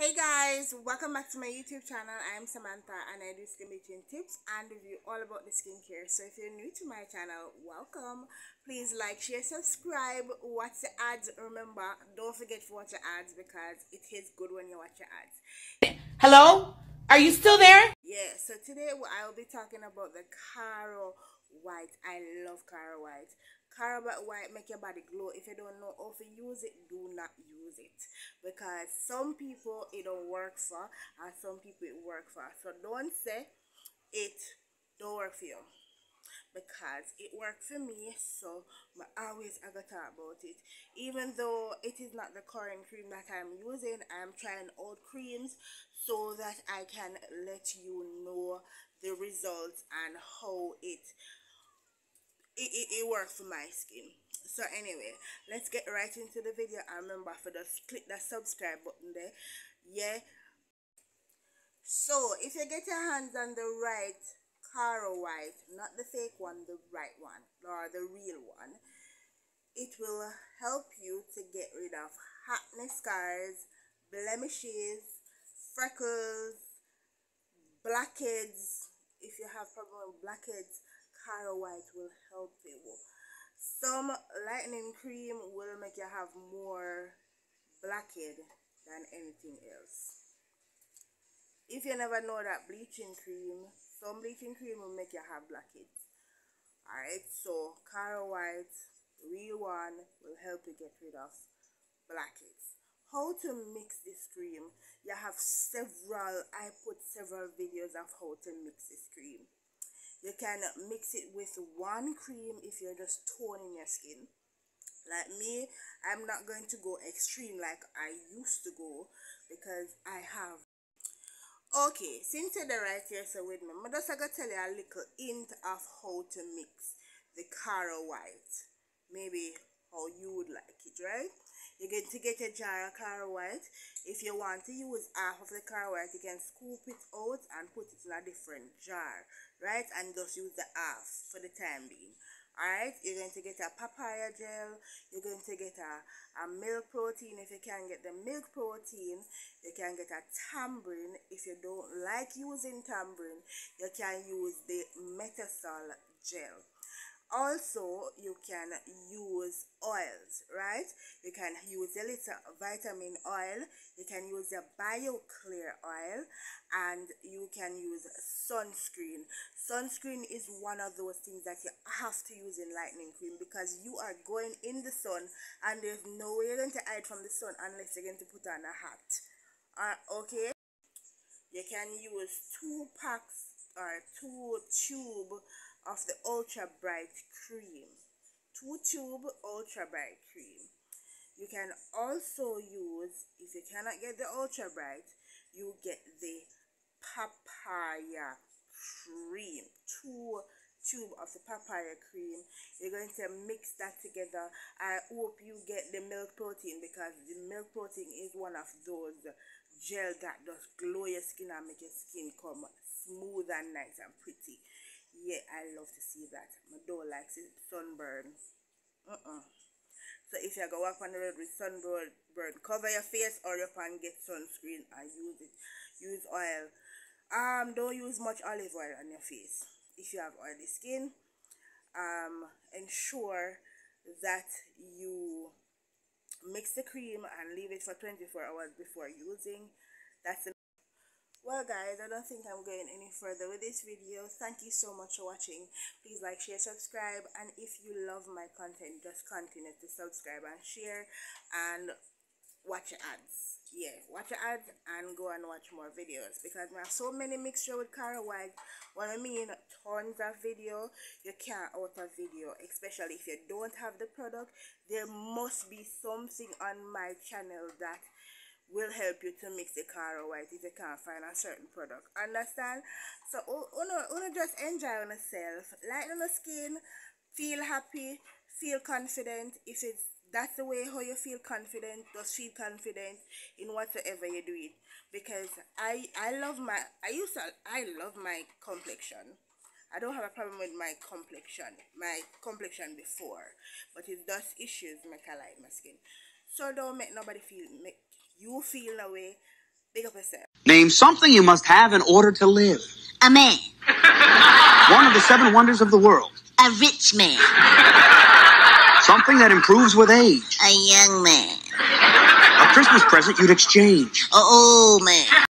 Hey guys, welcome back to my YouTube channel. I'm Samantha and I do skin tips and review all about the skincare. So if you're new to my channel, welcome. Please like, share, subscribe, watch the ads. Remember, don't forget to watch the ads because it is good when you watch your ads. Hello? Are you still there? Yeah, so today I will be talking about the Caro White. I love Caro White. Caro White make your body glow. If you don't know how to use it, do not use it. Because some people it don't work for and some people it work for. So don't say it don't work for you. Because it worked for me, so I always I got talk about it. Even though it is not the current cream that I'm using, I'm trying old creams so that I can let you know the results and how it it, it, it works for my skin. So anyway let's get right into the video. And remember for just click that subscribe button there. Yeah. So if you get your hands on the right Caro White not the fake one the right one or the real one it will help you to get rid of acne scars blemishes freckles blackheads. If you have problem with blackheads Caro White will help you. Some lightening cream will make you have more blackhead than anything else. If you never know that bleaching cream, some bleaching cream will make you have blackheads. Alright, so Caro White, real one, will help you get rid of blackheads. How to mix this cream? You have several, I put several videos of how to mix this cream you can mix it with one cream if you're just toning your skin. Like me i'm not going to go extreme like i used to go because i have. Okay since you're the right here so with me i'm just gonna tell you a little hint of how to mix the Caro White. Maybe how you would like it right you're going to get a jar of White if you want to use half of the White you can scoop it out and put it in a different jar right? And just use the half for the time being. Alright? You're going to get a papaya gel. You're going to get a, a milk protein. If you can get the milk protein you can get a tambourine. If you don't like using tambourine you can use the metasol gel also you can use oils right? You can use a little vitamin oil you can use a BioClear oil and you can use sunscreen. Sunscreen is one of those things that you have to use in lightening cream because you are going in the sun and there's no way you're going to hide from the sun unless you're going to put on a hat. Uh, okay? You can use two packs or two tube of the Ultra Bright Cream. Two tube Ultra Bright Cream. You can also use, if you cannot get the Ultra Bright, you get the Papaya Cream. Two tube of the papaya cream you're going to mix that together i hope you get the milk protein because the milk protein is one of those gel that does glow your skin and make your skin come smooth and nice and pretty yeah i love to see that. My dog likes it. Sunburn. Uh-uh. So if you go up on the road with sunburn burn cover your face or your pan get sunscreen and use it. Use oil. Um don't use much olive oil on your face. If you have oily skin um ensure that you mix the cream and leave it for 24 hours before using. That's well guys i don't think i'm going any further with this video. Thank you so much for watching. Please like share subscribe. And if you love my content just continue to subscribe and share and watch your ads. Yeah watch your ads and go and watch more videos because there are so many mixture with Caro White what I mean tons of video. You can't out a video especially if you don't have the product. There must be something on my channel that will help you to mix the Caro White if you can't find a certain product. Understand? So, uno, uno just enjoy on yourself, lighten on the skin, feel happy, feel confident. If it's that's the way how you feel confident, just feel confident in whatever you're doing. Because I I love my I used to I love my complexion. I don't have a problem with my complexion, my complexion before, but it's those issues make I like my skin. So don't make nobody feel make you feel the way Big up yourself. Name something you must have in order to live. A man. One of the seven wonders of the world. A rich man. Something that improves with age. A young man. A Christmas present you'd exchange. A old man.